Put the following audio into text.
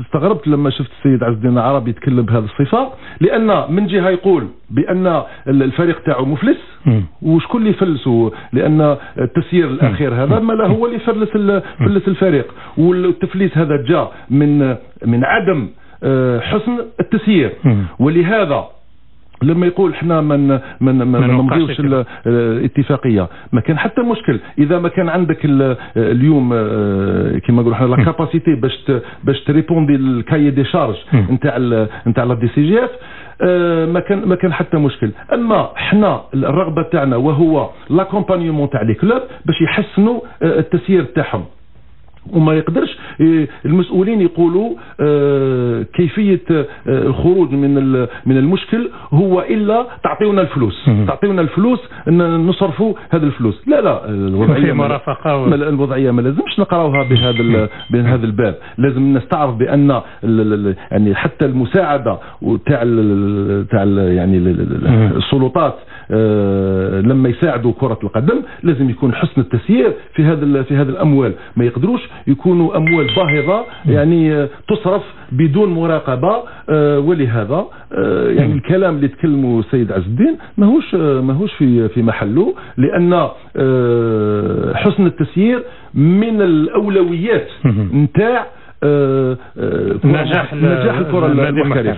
استغربت لما شفت السيد عز الدين عربي يتكلم بهذه الصفة لأن من جهة يقول بأن الفريق تاعو مفلس وشكون اللي فلسوا لأن التسيير الأخير هذا ما لا هو اللي فلس فلس الفريق. والتفليس هذا جاء من من عدم آه، حسن التسيير. ولهذا لما يقول إحنا من من ما نمضيوش الاتفاقية. ما كان حتى مشكل. إذا ما كان عندك اليوم آه، كما نقولوا إحنا la capacité باش باش ت répondre ال cahier des charges نتاع نتاع la DCGF ما كان ما كان حتى مشكل. أما إحنا الرغبة تاعنا وهو l'accompagnement تاع les clubs باش يحسنوا آه، التسيير تاعهم. وما يقدرش المسؤولين يقولوا آه، كيفية آه، الخروج من من المشكل هو إلا تعطيونا الفلوس. تعطيونا الفلوس نصرفوا هذه الفلوس. لا لا الوضعية مرافقة الوضعية ما لازمش نقراوها بهذا بهذا الباب. لازم نستعرف بأن يعني حتى المساعدة تاع تاع يعني السلطات آه، لما يساعدوا كرة القدم لازم يكون حسن التسيير في هذا في هذه الأموال. ما يقدروش يكونوا أموال باهظة يعني آه، تصرف بدون مراقبة آه، ولهذا آه، يعني الكلام اللي تكلمه السيد عز الدين ماهوش ماهوش في في محله لأن حسن التسيير من الأولويات نتاع نجاح نجاح الكرة المحترفة.